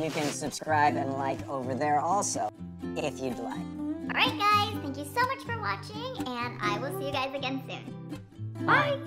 you can subscribe and like over there also, if you'd like. Alright guys, thank you so much for watching, and I will see you guys again soon. Bye!